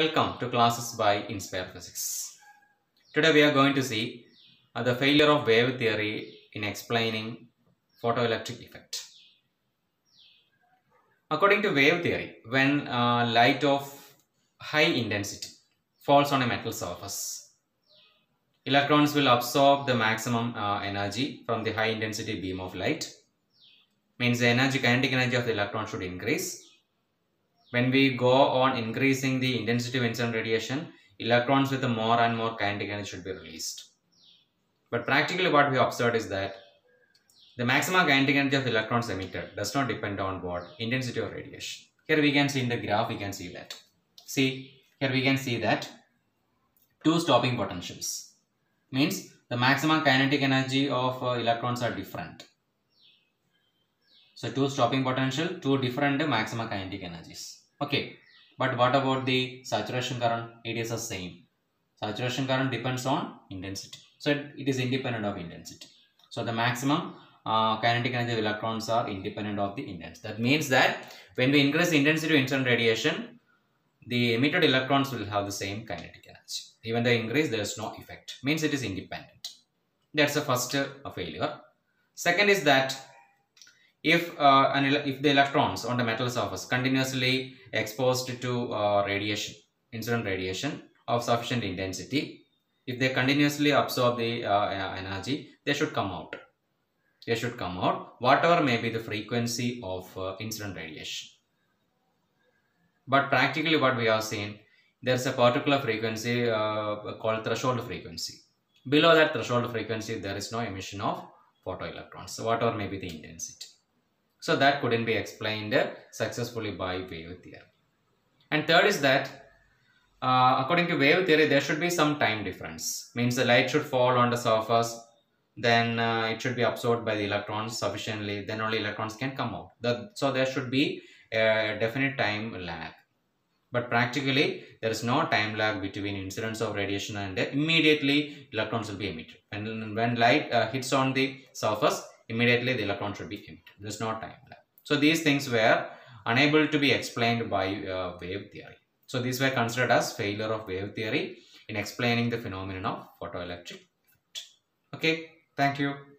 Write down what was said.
Welcome to classes by Inspire Physics. Today we are going to see uh, the failure of wave theory in explaining photoelectric effect. According to wave theory, when uh, light of high intensity falls on a metal surface, electrons will absorb the maximum uh, energy from the high intensity beam of light. Means the energy, kinetic energy of the electron should increase when we go on increasing the intensity of incident radiation, electrons with more and more kinetic energy should be released. But practically what we observed is that the maximum kinetic energy of electrons emitted does not depend on what? Intensity of radiation. Here we can see in the graph, we can see that. See, here we can see that two stopping potentials. Means the maximum kinetic energy of uh, electrons are different. So two stopping potential, two different maximum kinetic energies. Okay, but what about the saturation current? It is the same. Saturation current depends on intensity. So it, is independent of intensity. So the maximum uh, kinetic energy of electrons are independent of the intensity. That means that when we increase the intensity of incident radiation, the emitted electrons will have the same kinetic energy. Even the increase, there is no effect. Means it is independent. That's the first uh, failure. Second is that if uh, an if the electrons on the metal surface continuously exposed to uh, radiation incident radiation of sufficient intensity if they continuously absorb the uh, energy they should come out. They should come out whatever may be the frequency of uh, incident radiation. But practically what we are seeing there's a particular frequency uh, called threshold frequency. Below that threshold frequency there is no emission of photoelectrons so whatever may be the intensity so that couldn't be explained successfully by wave theory. And third is that uh, according to wave theory, there should be some time difference. Means the light should fall on the surface, then uh, it should be absorbed by the electrons sufficiently, then only electrons can come out. So there should be a definite time lag. But practically, there is no time lag between incidence of radiation and immediately electrons will be emitted. And when light uh, hits on the surface, immediately the electron should be emitted. There's no time lag. So these things were unable to be explained by uh, wave theory. So these were considered as failure of wave theory in explaining the phenomenon of photoelectric. Okay, thank you.